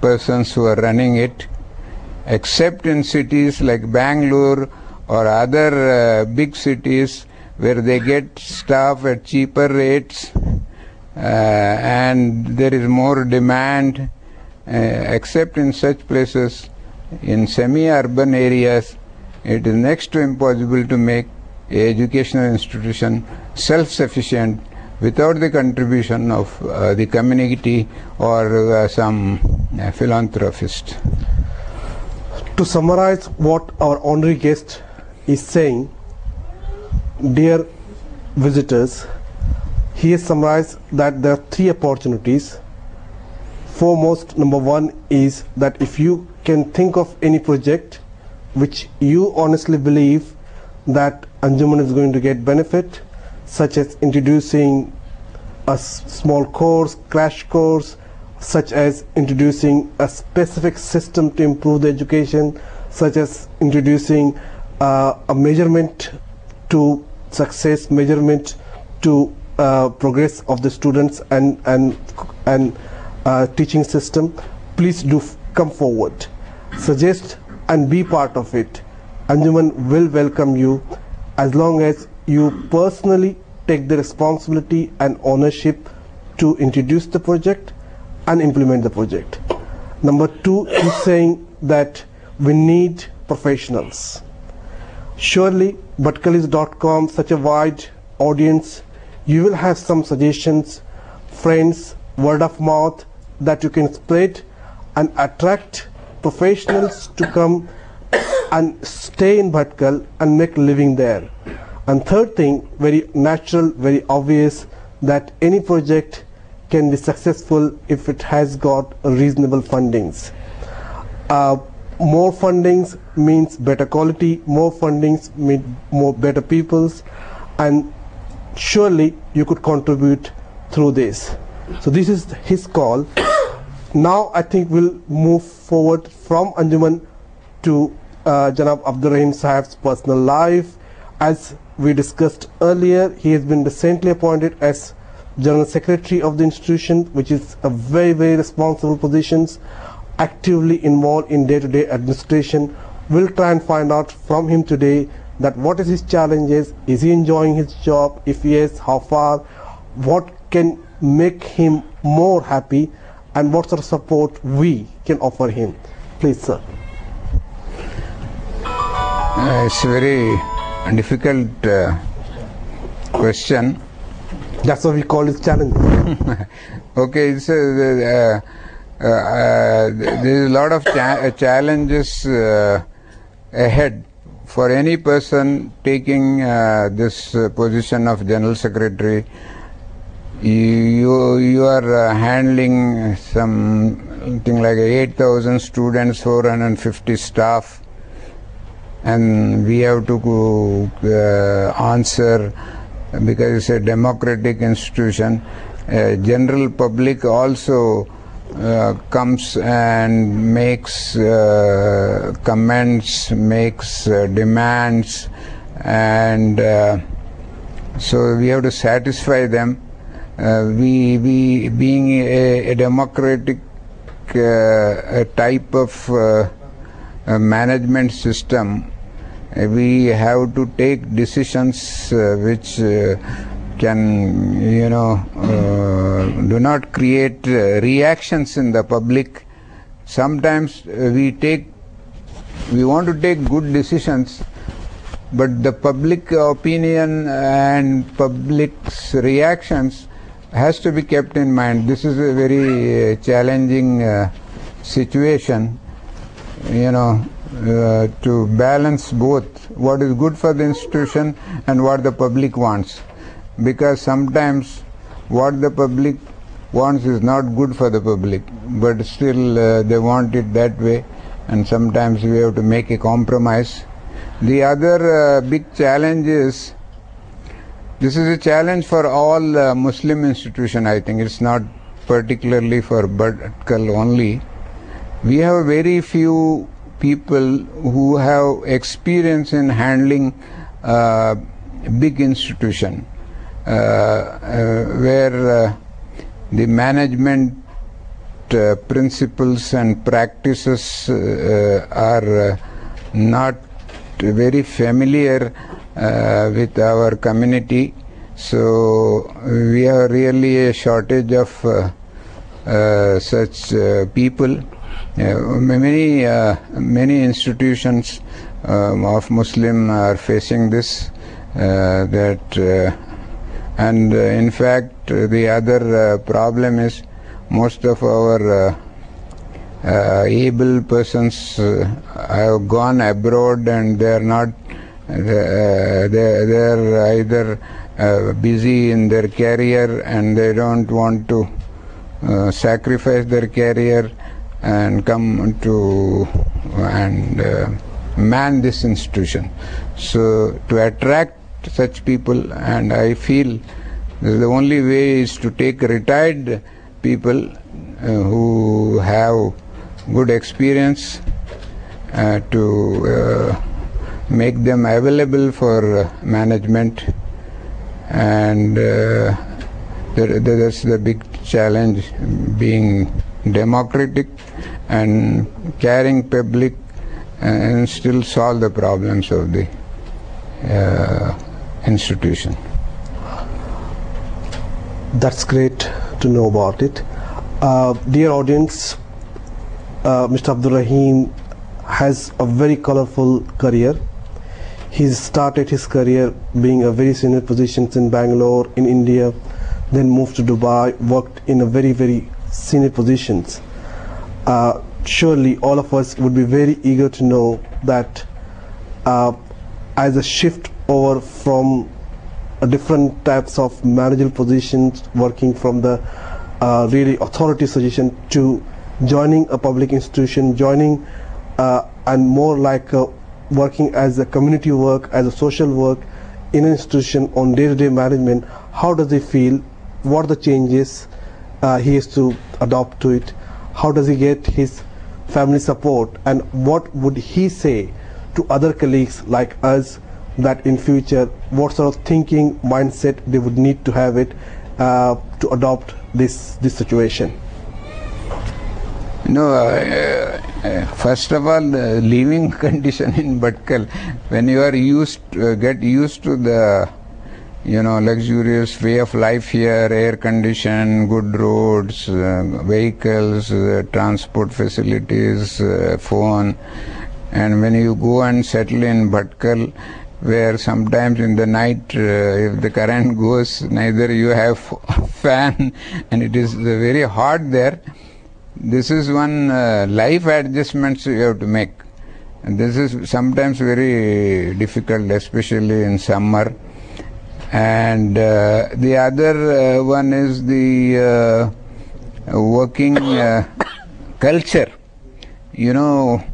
persons who are running it, except in cities like Bangalore or other uh, big cities where they get staff at cheaper rates uh, and there is more demand, uh, except in such places, in semi-urban areas, it is next to impossible to make educational institution self-sufficient without the contribution of uh, the community or uh, some uh, philanthropist. To summarize what our honorary guest is saying, dear visitors, he has summarized that there are three opportunities. Foremost, number one is that if you can think of any project which you honestly believe that Anjuman is going to get benefit, such as introducing a small course, crash course, such as introducing a specific system to improve the education, such as introducing uh, a measurement to success, measurement to uh, progress of the students and and and uh, teaching system. Please do come forward, suggest and be part of it. Anjuman will welcome you as long as you personally take the responsibility and ownership to introduce the project and implement the project. Number two is saying that we need professionals. Surely, Bhatkallys.com, such a wide audience, you will have some suggestions, friends, word of mouth that you can spread and attract professionals to come and stay in Bhatkal and make living there. And third thing, very natural, very obvious, that any project can be successful if it has got reasonable fundings. Uh, more fundings means better quality, more fundings mean more better peoples, and surely you could contribute through this. So this is his call. now I think we'll move forward from Anjuman to uh, Janab Abdurrahim Sahib's personal life. As we discussed earlier, he has been recently appointed as General Secretary of the institution, which is a very, very responsible position, actively involved in day-to-day administration. We'll try and find out from him today that what is his challenges, is he enjoying his job, if yes, how far, what can make him more happy, and what sort of support we can offer him. Please, sir. Uh, it's very difficult uh, question. That's what we call it challenge. Okay, it's a, uh, uh, uh, there is a lot of cha- uh, challenges uh, ahead for any person taking uh, this uh, position of general secretary. You you are uh, handling something like 8,000 students, 450 staff, and we have to uh, answer because it's a democratic institution. Uh, general public also uh, comes and makes uh, comments, makes uh, demands, and uh, so we have to satisfy them. We, we being a, a democratic a type of management system, we have to take decisions uh, which uh, can, you know, uh, do not create reactions in the public. Sometimes we take, we want to take good decisions, but the public opinion and public's reactions has to be kept in mind. This is a very challenging situation you know, uh, to balance both what is good for the institution and what the public wants. Because sometimes what the public wants is not good for the public, but still uh, they want it that way, and sometimes we have to make a compromise. The other uh, big challenge is this is a challenge for all uh, Muslim institution. I think it's not particularly for Bhatkal only we have very few people who have experience in handling uh, big institution uh, uh, where the management principles and practices are not very familiar with our community. So we have really a shortage of uh, uh, such uh, people. Many uh, many institutions um, of Muslim are facing this. Uh, that uh, and in fact the other problem is most of our uh, able persons uh, have gone abroad and they are not uh, they they are either busy in their career and they don't want to sacrifice their career and come to and uh, man this institution. So to attract such people and i feel the only way is to take retired people uh, who have good experience uh, to uh, make them available for uh, management. And uh, that's the big challenge being democratic and caring public and still solve the problems of the uh, institution. That's great to know about it. Uh, dear audience, uh, Mr. Abdul Rahim has a very colorful career. He started his career being a very senior positions in Bangalore, in India, then moved to Dubai, worked in a very, very senior positions. Uh, surely all of us would be very eager to know that uh, as a shift over from uh, different types of managerial positions, working from the uh, really authority position to joining a public institution, joining uh, and more like uh, working as a community work, as a social work in an institution on day-to-day management. How does he feel? What are the changes uh, he has to adopt to it? How does he get his family support? And what would he say to other colleagues like us that in future what sort of thinking mindset they would need to have it uh, to adopt this this situation No, uh, uh, first of all, living condition in Bhatkal, when you are used, uh, get used to the, you know, luxurious way of life here, air condition, good roads, uh, vehicles, uh, transport facilities, uh, phone, and when you go and settle in Bhatkal, where sometimes in the night, uh, if the current goes, neither you have fan, and it is very hot there. This is one uh, life adjustments you have to make. And this is sometimes very difficult especially in summer and uh, the other uh, one is the uh, working uh, culture. You know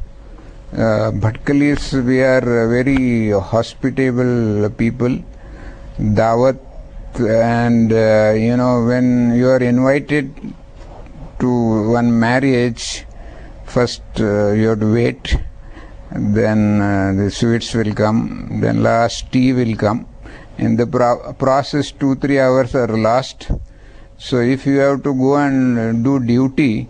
uh, Bhatkalis, we are very hospitable people. Dawat and uh, you know when you are invited to one marriage, first uh, you have to wait, then the sweets will come, then last tea will come. In the pro- process, two three hours are lost. So if you have to go and do duty,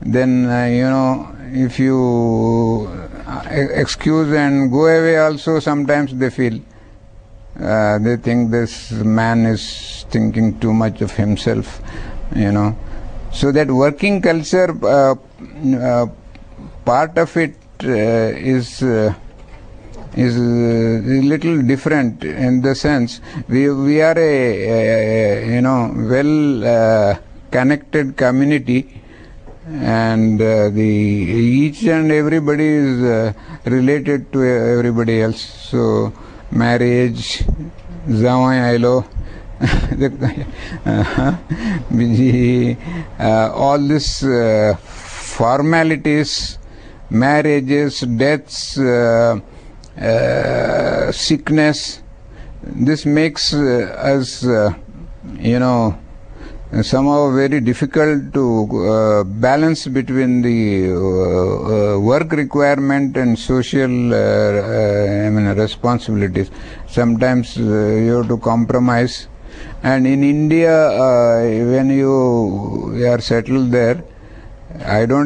then uh, you know if you uh, excuse and go away, also sometimes they feel. Uh, they think this man is thinking too much of himself, you know. So that working culture, uh, uh, part of it uh, is is a little different in the sense we we are a, a you know well uh, connected community and uh, the each and everybody is uh, related to everybody else. So marriage zawai ailo uh, all this uh, formalities, marriages, deaths, uh, sickness, this makes uh, us, uh, you know, somehow very difficult to uh, balance between the work requirement and social I mean, responsibilities. Sometimes you have to compromise. And in India, when you are settled there, I don't